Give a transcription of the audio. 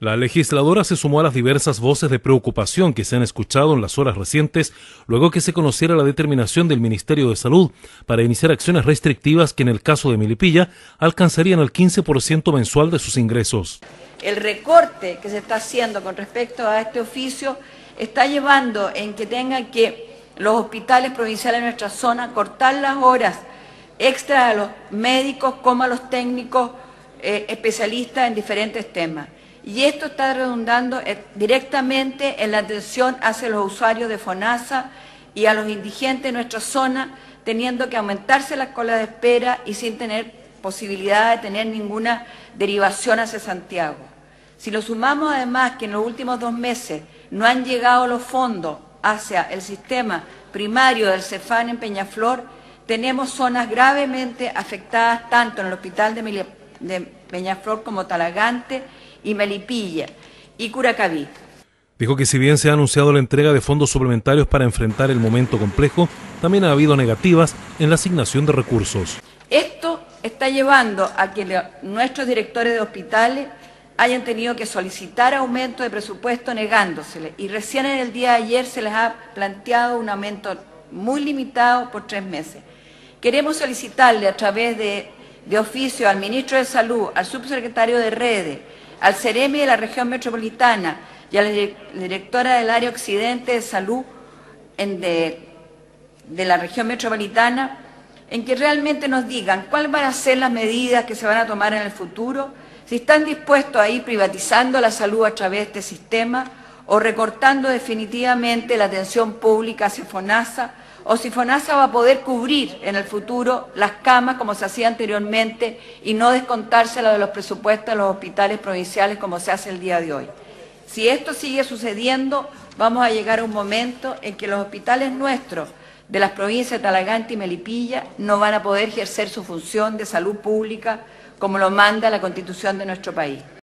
La legisladora se sumó a las diversas voces de preocupación que se han escuchado en las horas recientes luego que se conociera la determinación del Ministerio de Salud para iniciar acciones restrictivas que en el caso de Milipilla alcanzarían el 15% mensual de sus ingresos. El recorte que se está haciendo con respecto a este oficio está llevando en que tengan que los hospitales provinciales de nuestra zona cortar las horas extra a los médicos como a los técnicos eh, especialistas en diferentes temas. Y esto está redundando eh, directamente en la atención hacia los usuarios de FONASA y a los indigentes de nuestra zona, teniendo que aumentarse la cola de espera y sin tener posibilidad de tener ninguna derivación hacia Santiago. Si lo sumamos además que en los últimos dos meses no han llegado los fondos hacia el sistema primario del CEFAN en Peñaflor, tenemos zonas gravemente afectadas tanto en el hospital de, Peñaflor como Talagante, y Melipilla y Curacaví. Dijo que si bien se ha anunciado la entrega de fondos suplementarios para enfrentar el momento complejo, también ha habido negativas en la asignación de recursos. Esto está llevando a que nuestros directores de hospitales hayan tenido que solicitar aumento de presupuesto negándosele y recién en el día de ayer se les ha planteado un aumento muy limitado por tres meses. Queremos solicitarle a través de, de oficio al ministro de Salud, al subsecretario de Redes, al CEREMI de la región metropolitana y a la directora del área occidente de salud de, la región metropolitana, en que realmente nos digan cuáles van a ser las medidas que se van a tomar en el futuro, si están dispuestos a ir privatizando la salud a través de este sistema o recortando definitivamente la atención pública hacia FONASA o si FONASA va a poder cubrir en el futuro las camas como se hacía anteriormente y no descontárselo de los presupuestos de los hospitales provinciales como se hace el día de hoy. Si esto sigue sucediendo, vamos a llegar a un momento en que los hospitales nuestros de las provincias de Talagante y Melipilla no van a poder ejercer su función de salud pública como lo manda la Constitución de nuestro país.